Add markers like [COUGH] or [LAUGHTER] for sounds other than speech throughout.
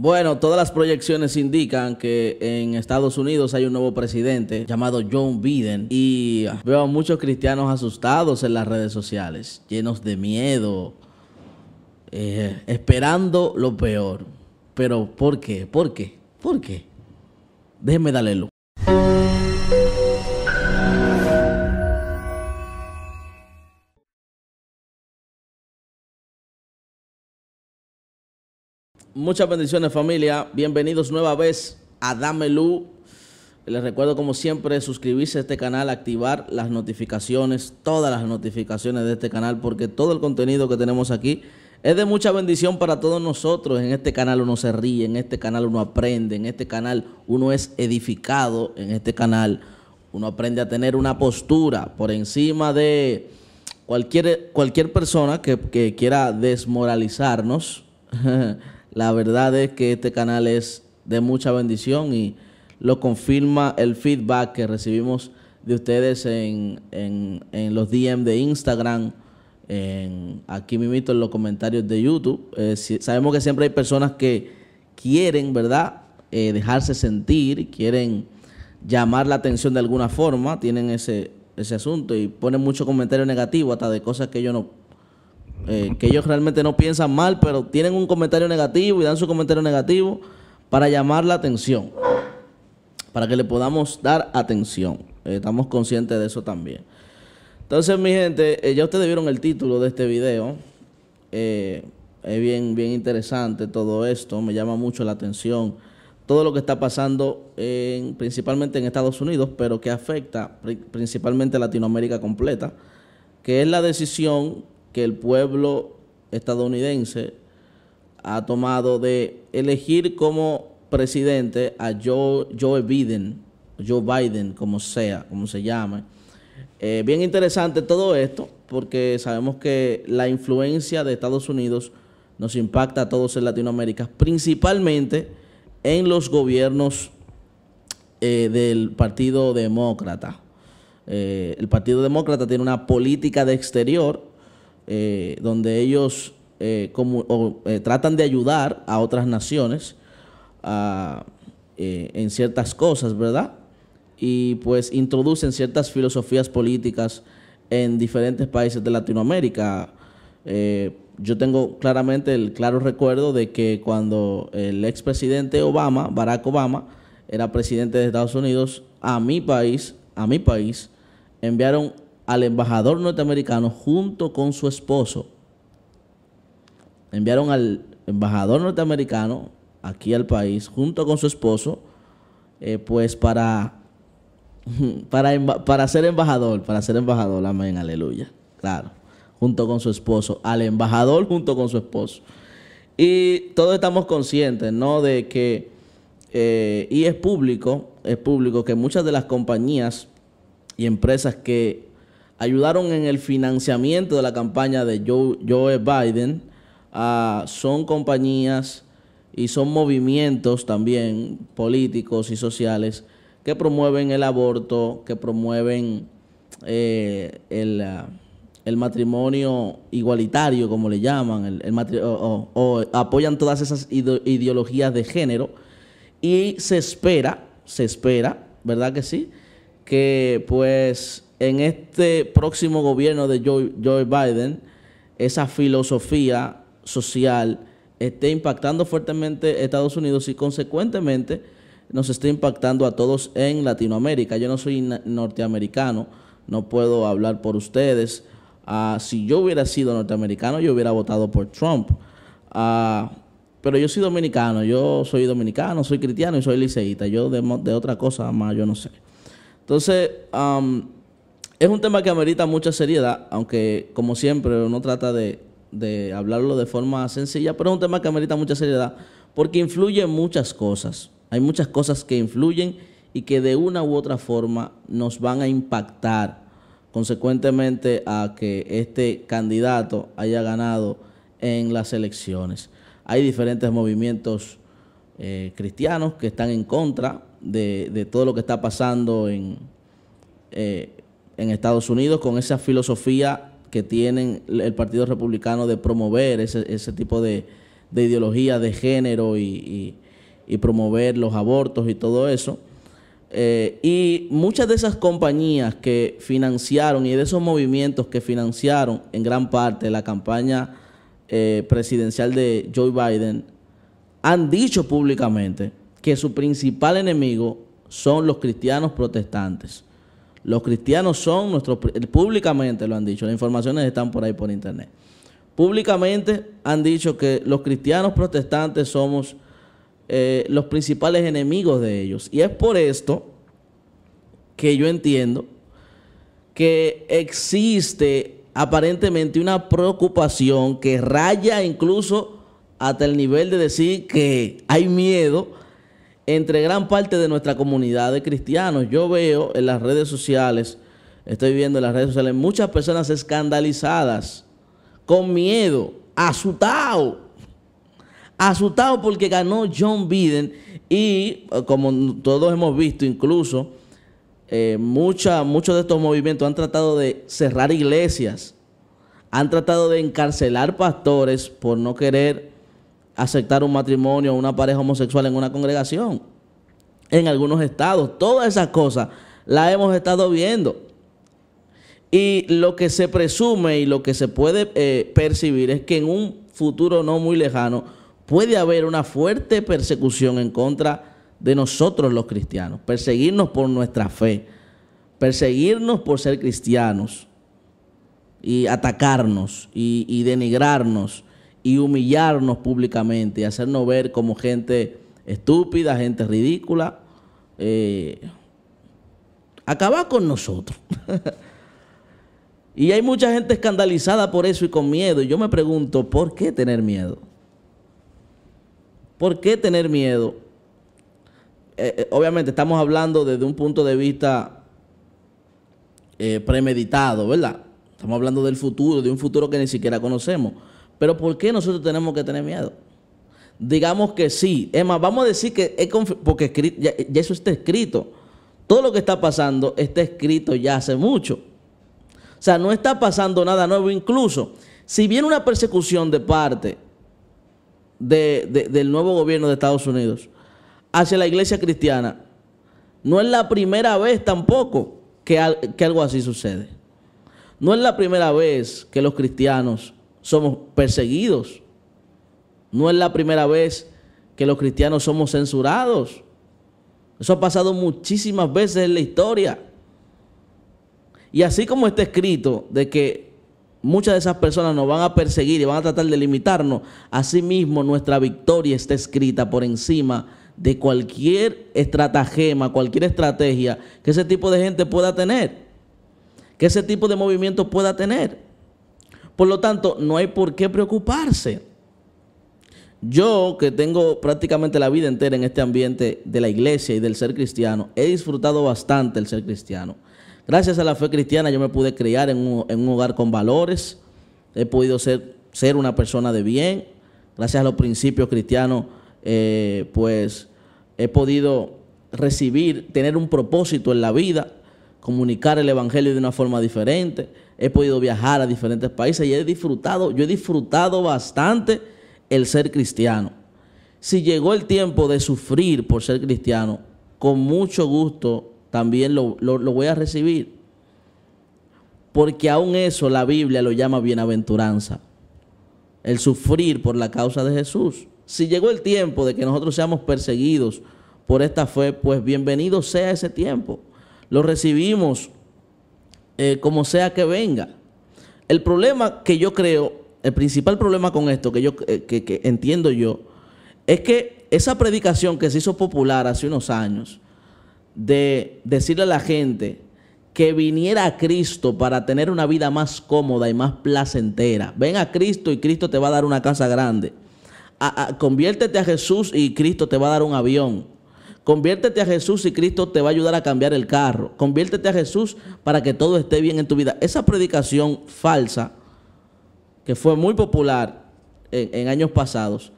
Bueno, todas las proyecciones indican que en Estados Unidos hay un nuevo presidente llamado John Biden y veo a muchos cristianos asustados en las redes sociales, llenos de miedo, eh, esperando lo peor. Pero ¿por qué? ¿Por qué? ¿Por qué? Déjenme darle luz. Muchas bendiciones familia, bienvenidos nueva vez a Dame Luz. Les recuerdo como siempre suscribirse a este canal, activar las notificaciones, todas las notificaciones de este canal, porque todo el contenido que tenemos aquí es de mucha bendición para todos nosotros. En este canal uno se ríe, en este canal uno aprende, en este canal uno es edificado, en este canal uno aprende a tener una postura por encima de cualquier, cualquier persona que quiera desmoralizarnos. [LAUGHS] La verdad es que este canal es de mucha bendición y lo confirma el feedback que recibimos de ustedes en, los DM de Instagram, en, aquí mismo en los comentarios de YouTube. Eh, sabemos que siempre hay personas que quieren, ¿verdad?, eh, dejarse sentir, quieren llamar la atención de alguna forma, tienen ese, ese asunto y ponen mucho comentario negativo hasta de cosas que yo no eh, que ellos realmente no piensan mal, pero tienen un comentario negativo y dan su comentario negativo para llamar la atención, para que le podamos dar atención. Eh, estamos conscientes de eso también. Entonces, mi gente, eh, ya ustedes vieron el título de este video. es bien, bien interesante todo esto, me llama mucho la atención todo lo que está pasando principalmente en Estados Unidos, pero que afecta principalmente a Latinoamérica completa, que es la decisión que el pueblo estadounidense ha tomado de elegir como presidente a Joe, Joe Biden, Joe Biden, como sea, como se llame. Eh, bien interesante todo esto, porque sabemos que la influencia de Estados Unidos nos impacta a todos en Latinoamérica, principalmente en los gobiernos eh, del Partido Demócrata. Eh, el Partido Demócrata tiene una política de exterior eh, donde ellos eh, como, eh, tratan de ayudar a otras naciones en ciertas cosas, ¿verdad? Y pues introducen ciertas filosofías políticas en diferentes países de Latinoamérica. yo tengo claramente el claro recuerdo de que cuando el expresidente Obama, Barack Obama, era presidente de Estados Unidos, a mi país, a mi país, enviaron al embajador norteamericano junto con su esposo. Enviaron al embajador norteamericano aquí al país junto con su esposo, eh, pues para, [LAUGHS] para, para ser embajador, para ser embajador, amén, aleluya, claro, junto con su esposo, al embajador junto con su esposo. Y todos estamos conscientes, ¿no? De que, eh, y es público, es público que muchas de las compañías y empresas que ayudaron en el financiamiento de la campaña de Joe, Biden. Ah, son compañías y son movimientos también políticos y sociales que promueven el aborto, que promueven eh, ah, el, matrimonio igualitario, como le llaman, el, o, apoyan todas esas ideologías de género y se espera, se espera, ¿verdad que sí? Que pues en este próximo gobierno de Joe, Biden, esa filosofía social esté impactando fuertemente Estados Unidos y consecuentemente nos está impactando a todos en Latinoamérica. Yo no soy norteamericano, no puedo hablar por ustedes. Ah, si yo hubiera sido norteamericano, yo hubiera votado por Trump. Ah, pero yo soy dominicano, yo soy dominicano, soy cristiano y soy liceísta. Yo de otra cosa más, yo no sé. Entonces, es un tema que amerita mucha seriedad, aunque como siempre uno trata de, hablarlo de forma sencilla, pero es un tema que amerita mucha seriedad porque influye muchas cosas. Hay muchas cosas que influyen y que de una u otra forma nos van a impactar consecuentemente a que este candidato haya ganado en las elecciones. Hay diferentes movimientos eh, cristianos que están en contra de, todo lo que está pasando en, eh, en Estados Unidos con esa filosofía que tienen el Partido Republicano de promover ese, ese tipo de, de ideología de género y, promover los abortos y todo eso. Eh, y muchas de esas compañías que financiaron y de esos movimientos que financiaron en gran parte la campaña eh, presidencial de Joe Biden han dicho públicamente que su principal enemigo son los cristianos protestantes. Los cristianos son nuestros, públicamente lo han dicho, las informaciones están por ahí por internet. Públicamente han dicho que los cristianos protestantes somos eh, los principales enemigos de ellos. Y es por esto que yo entiendo que existe aparentemente una preocupación que raya incluso hasta el nivel de decir que hay miedo entre gran parte de nuestra comunidad de cristianos. Yo veo en las redes sociales, estoy viendo en las redes sociales, muchas personas escandalizadas, con miedo, asustados, asustados porque ganó John Biden y eh, como todos hemos visto incluso, eh, muchos de estos movimientos han tratado de cerrar iglesias, han tratado de encarcelar pastores por no querer aceptar un matrimonio o una pareja homosexual en una congregación. En algunos estados, todas esas cosas las hemos estado viendo. Y lo que se presume y lo que se puede eh, percibir es que en un futuro no muy lejano puede haber una fuerte persecución en contra de nosotros los cristianos, perseguirnos por nuestra fe, perseguirnos por ser cristianos y atacarnos y denigrarnos y humillarnos públicamente y hacernos ver como gente estúpida, gente ridícula. Eh, acabar con nosotros. [LAUGHS] y hay mucha gente escandalizada por eso y con miedo. Y yo me pregunto, ¿por qué tener miedo? ¿Por qué tener miedo? Eh, eh, obviamente estamos hablando desde un punto de vista premeditado, ¿verdad? Estamos hablando del futuro, de un futuro que ni siquiera conocemos. Pero ¿por qué nosotros tenemos que tener miedo? Digamos que sí. Es más, vamos a decir que es porque ya, eso está escrito. Todo lo que está pasando está escrito ya hace mucho. O sea, no está pasando nada nuevo. Incluso, si viene una persecución de parte del nuevo gobierno de Estados Unidos hacia la iglesia cristiana, no es la primera vez tampoco que algo así sucede. No es la primera vez que los cristianos somos perseguidos. No es la primera vez que los cristianos somos censurados. Eso ha pasado muchísimas veces en la historia. Y así como está escrito de que muchas de esas personas nos van a perseguir y van a tratar de limitarnos, asimismo nuestra victoria está escrita por encima de cualquier estratagema, cualquier estrategia que ese tipo de gente pueda tener, que ese tipo de movimiento pueda tener. Por lo tanto, no hay por qué preocuparse. Yo, que tengo prácticamente la vida entera en este ambiente de la iglesia y del ser cristiano, he disfrutado bastante el ser cristiano. Gracias a la fe cristiana yo me pude criar en un, hogar con valores, he podido ser, ser, una persona de bien. Gracias a los principios cristianos, eh, pues he podido recibir, tener un propósito en la vida, comunicar el Evangelio de una forma diferente he podido viajar a diferentes países y he disfrutado, yo he disfrutado bastante el ser cristiano. Si llegó el tiempo de sufrir por ser cristiano, con mucho gusto también lo, voy a recibir. Porque aún eso la Biblia lo llama bienaventuranza. El sufrir por la causa de Jesús. Si llegó el tiempo de que nosotros seamos perseguidos por esta fe, pues bienvenido sea ese tiempo. Lo recibimos eh, como sea que venga. El problema que yo creo, el principal problema con esto que yo eh, que, entiendo yo, es que esa predicación que se hizo popular hace unos años, de decirle a la gente que viniera a Cristo para tener una vida más cómoda y más placentera. Ven a Cristo y Cristo te va a dar una casa grande. conviértete a Jesús y Cristo te va a dar un avión. Conviértete a Jesús y Cristo te va a ayudar a cambiar el carro. Conviértete a Jesús para que todo esté bien en tu vida. Esa predicación falsa, que fue muy popular en, años pasados,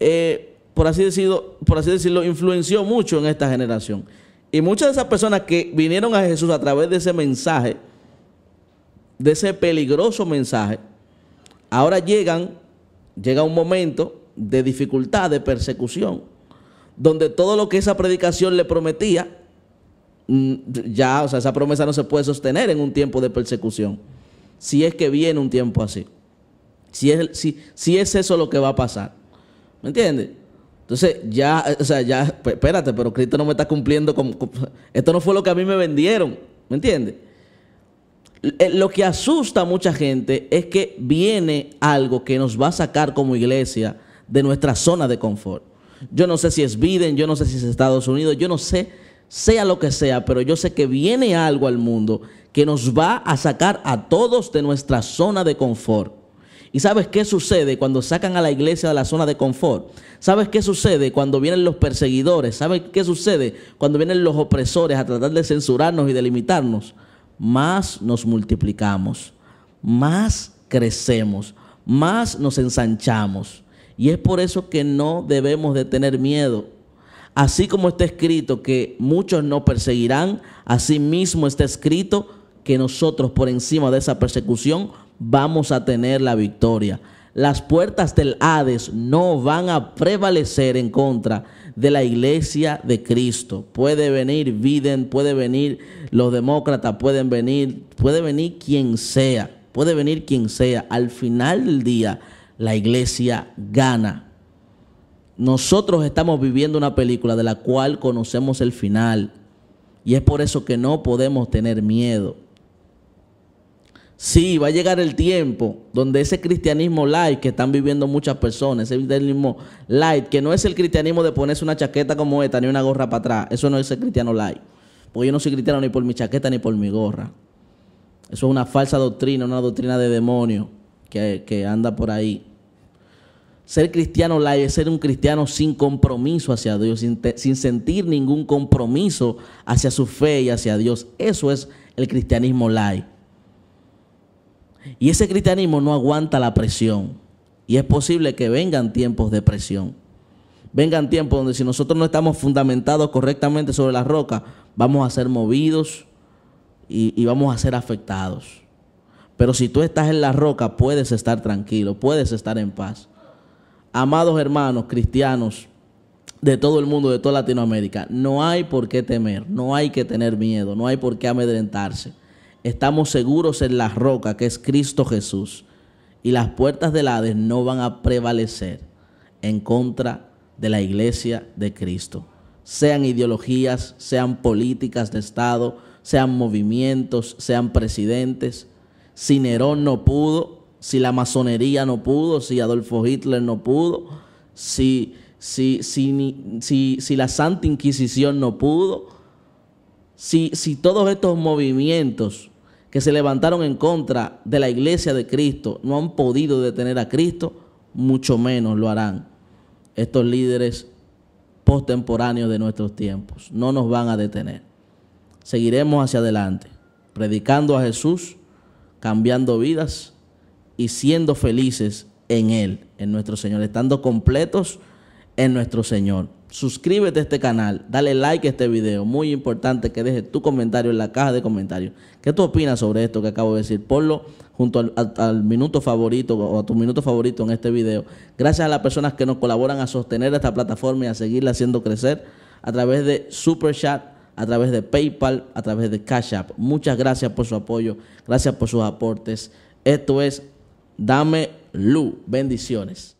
eh, por, así decirlo, por así decirlo, influenció mucho en esta generación. Y muchas de esas personas que vinieron a Jesús a través de ese mensaje, de ese peligroso mensaje, ahora llegan llega un momento de dificultad, de persecución, donde todo lo que esa predicación le prometía, mm, ya, o sea, esa promesa no se puede sostener en un tiempo de persecución, si es que viene un tiempo así. Si es, si, si es eso lo que va a pasar. ¿Me entiendes? Entonces, ya, o sea, ya, espérate, pero Cristo no me está cumpliendo con, Esto no fue lo que a mí me vendieron, ¿me entiendes? Eh, lo que asusta a mucha gente es que viene algo que nos va a sacar como iglesia de nuestra zona de confort. Yo no sé si es Biden, yo no sé si es Estados Unidos, yo no sé, sea lo que sea, pero yo sé que viene algo al mundo que nos va a sacar a todos de nuestra zona de confort. ¿Y sabes qué sucede cuando sacan a la iglesia de la zona de confort? ¿Sabes qué sucede cuando vienen los perseguidores? ¿Sabes qué sucede cuando vienen los opresores a tratar de censurarnos y de limitarnos? Más nos multiplicamos, más crecemos, más nos ensanchamos. Y es por eso que no debemos de tener miedo. Así como está escrito que muchos no perseguirán, así mismo está escrito que nosotros por encima de esa persecución vamos a tener la victoria. Las puertas del Hades no van a prevalecer en contra de la iglesia de Cristo. Puede venir Biden, puede venir los demócratas, pueden venir, puede venir quien sea, puede venir quien sea. Al final del día, la iglesia gana. Nosotros estamos viviendo una película de la cual conocemos el final. Y es por eso que no podemos tener miedo. Sí, va a llegar el tiempo donde ese cristianismo light que están viviendo muchas personas, ese cristianismo light, que no es el cristianismo de ponerse una chaqueta como esta ni una gorra para atrás, eso no es el cristiano light. Porque yo no soy cristiano ni por mi chaqueta ni por mi gorra. Eso es una falsa doctrina, una doctrina de demonio que, anda por ahí. Ser cristiano light es ser un cristiano sin compromiso hacia Dios, sin, sin sentir ningún compromiso hacia su fe y hacia Dios. Eso es el cristianismo light. Y ese cristianismo no aguanta la presión. Y es posible que vengan tiempos de presión. Vengan tiempos donde si nosotros no estamos fundamentados correctamente sobre la roca, vamos a ser movidos y, vamos a ser afectados. Pero si tú estás en la roca, puedes estar tranquilo, puedes estar en paz. Amados hermanos cristianos de todo el mundo, de toda Latinoamérica, no hay por qué temer, no hay que tener miedo, no hay por qué amedrentarse estamos seguros en la roca que es Cristo Jesús y las puertas del Hades no van a prevalecer en contra de la iglesia de Cristo. Sean ideologías, sean políticas de Estado, sean movimientos, sean presidentes. Si Nerón no pudo, si la masonería no pudo, si Adolfo Hitler no pudo, si, si, si, si la Santa Inquisición no pudo, si, si todos estos movimientos que se levantaron en contra de la iglesia de Cristo no han podido detener a Cristo, mucho menos lo harán estos líderes postemporáneos de nuestros tiempos. No nos van a detener. Seguiremos hacia adelante, predicando a Jesús, cambiando vidas y siendo felices en Él, en nuestro Señor, estando completos en nuestro Señor suscríbete a este canal, dale like a este video. Muy importante que dejes tu comentario en la caja de comentarios. ¿Qué tú opinas sobre esto que acabo de decir? Ponlo junto al, minuto favorito o a tu minuto favorito en este video. Gracias a las personas que nos colaboran a sostener esta plataforma y a seguirla haciendo crecer a través de Super Chat, a través de PayPal, a través de Cash App. Muchas gracias por su apoyo, gracias por sus aportes. Esto es Dame Lu. Bendiciones.